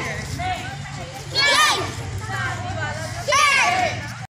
better.